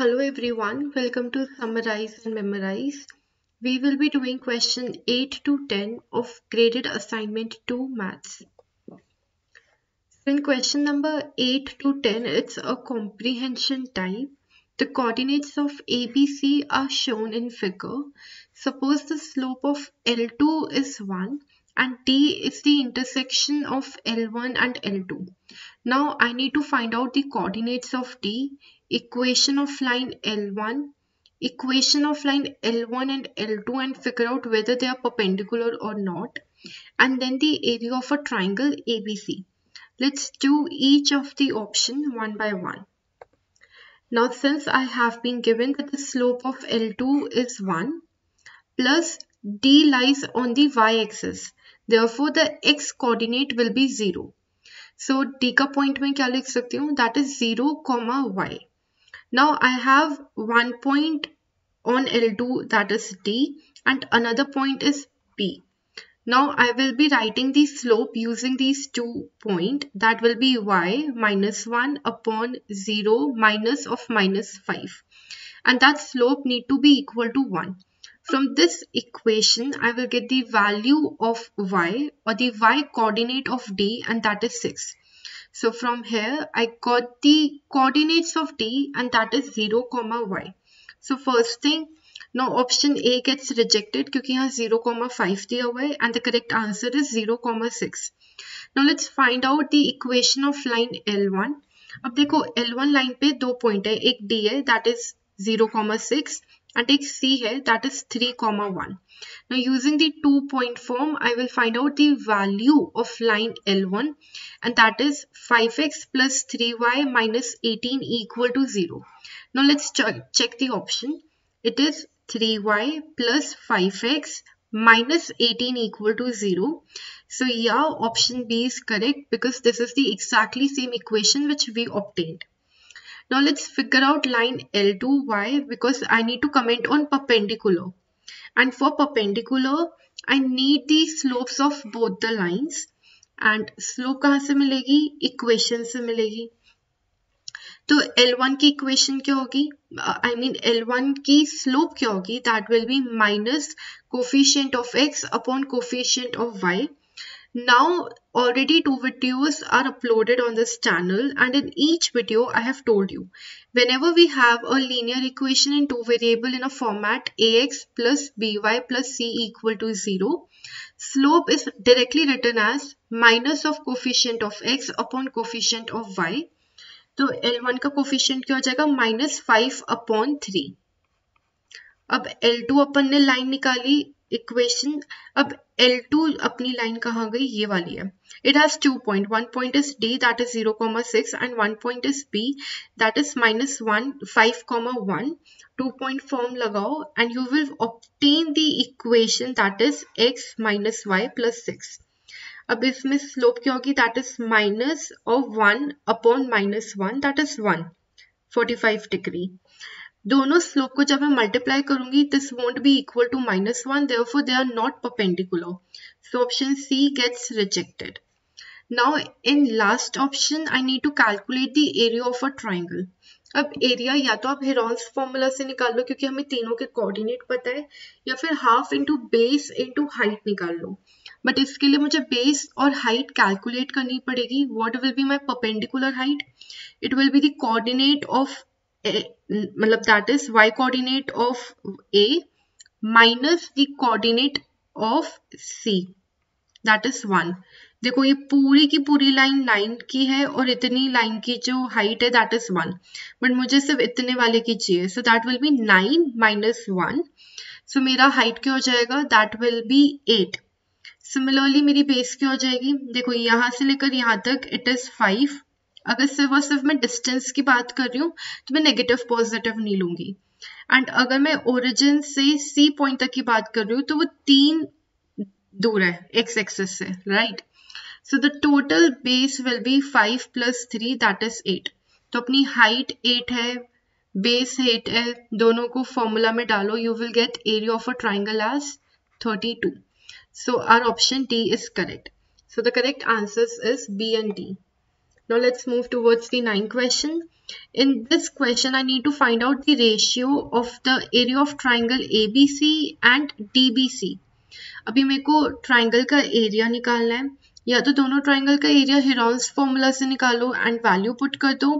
Hello everyone, welcome to Summarize and Memorize. We will be doing question 8 to 10 of graded assignment 2 maths. In question number 8 to 10, it's a comprehension type. The coordinates of ABC are shown in figure. Suppose the slope of L2 is 1 and T is the intersection of L1 and L2. Now I need to find out the coordinates of T, equation of line L1, equation of line L1 and L2 and figure out whether they are perpendicular or not. And then the area of a triangle ABC. Let's do each of the option one by one. Now since I have been given that the slope of L2 is 1 plus D lies on the y-axis Therefore the x coordinate will be 0. So D का point में क्या लिख सकती हूँ? That is 0, y. Now I have one point on L2 that is D and another point is P. Now I will be writing the slope using these two point that will be y minus 1 upon 0 minus of minus 5 and that slope need to be equal to 1. From this equation I will get the value of y or the y coordinate of d and that is 6. So from here, I got the coordinates of t and that is 0, comma y. So first thing, now option A gets rejected क्योंकि यहाँ 0, 5 दिया हुआ है and the correct answer is 0, 6. Now let's find out the equation of line L1. अब देखो L1 line पे दो point है एक D है that is 0, 6 and take c here that is 3 comma 1 now using the two point form i will find out the value of line l1 and that is 5x plus 3y minus 18 equal to 0 now let's ch check the option. It is 3y plus 5x minus 18 equal to 0 so yeah option b is correct because this is the exactly same equation which we obtained. Now let's figure out line L2. Why? Because I need to comment on perpendicular and for perpendicular I need the slopes of both the lines and slope कहाँ से मिलेगी equation से मिलेगी तो L1 की equation क्या होगी I mean L1 की स्लोप क्या होगी that will be minus coefficient of x upon coefficient of y now already two videos are uploaded on this channel and in each video I have told you whenever we have a linear equation in two variable in a format ax plus by plus c equal to 0 slope is directly written as minus of coefficient of x upon coefficient of y तो L1 का coefficient क्या हो जाएगा minus five upon three अब L2 अपन ने line निकाली equation अब L2 अपनी लाइन कहाँ गई? ये वाली है। It has two point one point is D that is zero comma six and one point is B that is minus one five comma one two point form लगाओ and you will obtain the equation that is x minus y plus six अब इसमें slope क्या होगी? That is minus of one upon minus one that is one forty five degree दोनों slope को जब मैं multiply करूँगी this won't be equal to minus one therefore they are not perpendicular so option C gets rejected now in last option I need to calculate the area of a triangle अब area या तो आप Heron's formula से निकाल लो, क्योंकि हमें तीनों के कोऑर्डिनेट पता है, या फिर half into base into height निकाल लो. बट इसके लिए मुझे बेस और हाइट कैलकुलेट करनी पड़ेगी. What will be my perpendicular height it will be the coordinate of मतलब that is y coordinate of a minus the coordinate of c. That is one देखो, ये पूरी की पूरी लाइन नाइन की है और इतनी लाइन की जो हाइट है दैट इज़ वन बट मुझे सिर्फ़ इतने वाले की चाहिए। So that will be nine minus one सो मेरा हाइट क्या हो जाएगा? That will be eight similarly मेरी बेस क्या हो जाएगी? देखो, यहाँ से लेकर यहाँ तक इट इज़ फाइव अगर सिर्फ़ और सिर्फ़ मैं डिस्टेंस की बात कर रही हूँ तो मैं नेगेटिव पॉजिटिव नहीं लूँगी। एंड अगर मैं ओरिजिन से सी पॉइंट तक की बात कर रही हूँ तो वो तीन दूर है एक्स एक्सेस से right so the total base will be five plus three that is eight तो अपनी हाइट एट है बेस एट है, दोनों को फॉर्मूला में डालो you will get area of a triangle as thirty two so our option D is correct so the correct answers is B and D. Now let's move towards the ninth question. In this question, I need to find out the ratio of the area of triangle ABC and DBC. अभी मेरे को triangle का area निकालना है या तो दोनों triangle का एरिया हिरॉन्स फॉर्मूला से निकालो एंड वैल्यू पुट कर दो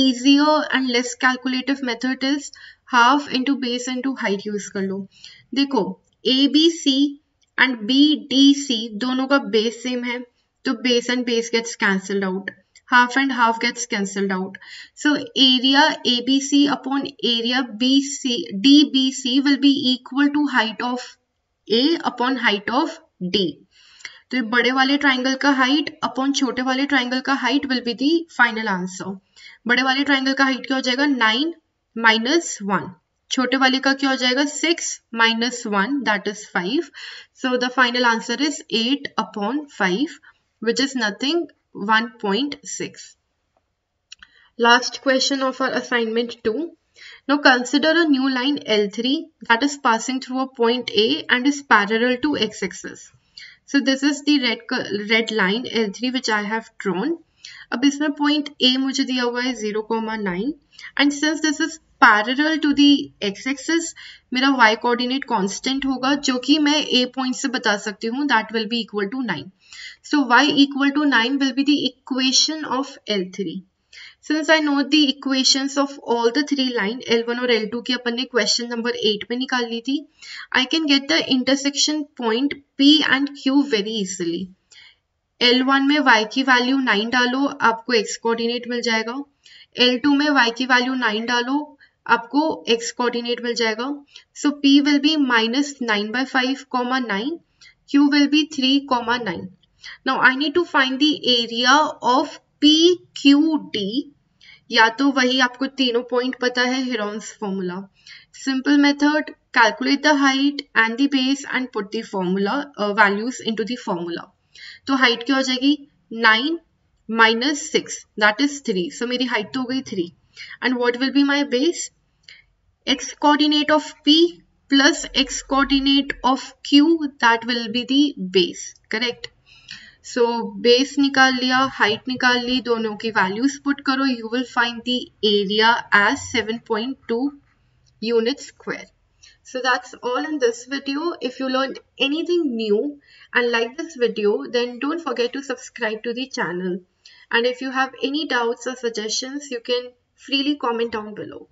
easier and less calculative method is half into base into height use कर लो देखो A B C and B D C दोनों का बेस सेम है तो base and base gets cancelled out half and half gets cancelled out. So area ABC upon area BC DBC will be equal to height of A upon height of D. तो बड़े वाले triangle का height upon छोटे वाले triangle का height will be the final answer बड़े वाले triangle का हाइट क्या हो जाएगा नाइन माइनस वन छोटे वाले का क्या हो जाएगा six minus one that is five so the final answer is eight upon five which is nothing one point six Last question of our assignment 2. Now consider a new line L3 that is passing through a point A and is parallel to x-axis. So this is the red, red line L3 which I have drawn. अब इसमें point A मुझे दिया हुआ है zero comma nine and since this is parallel to the x axis मेरा y coordinate constant होगा, जो कि मैं ए पॉइंट से बता सकती हूँ that will be equal to nine so y equal to nine will be the equation of L three since I know the equations of all the three line L1 और L two की अपन ने question number eight में निकाल ली थी I can get the intersection point P and Q very easily L one में y की वैल्यू नाइन डालो, आपको x कोऑर्डिनेट मिल जाएगा. एल टू में वाई की वैल्यू नाइन डालो आपको x कोऑर्डिनेट मिल जाएगा। So so, P will be minus nine by five comma nine Q will be three comma nine now I need to find the area of P Q D या तो वही आपको तीनों point पता है Heron's formula simple method calculate the height and the base and put the formula values into the formula तो height क्या हो जाएगी? Nine minus six that is three so मेरी हाइट तो हो गई three and what will be my base x coordinate of P plus x coordinate of Q that will be the base correct so base निकाल लिया height निकाल ली दोनों की values put करो you will find the area as 7.2 unit square So that's all in this video. If you learned anything new and like this video, then don't forget to subscribe to the channel. And if you have any doubts or suggestions, you can freely comment down below.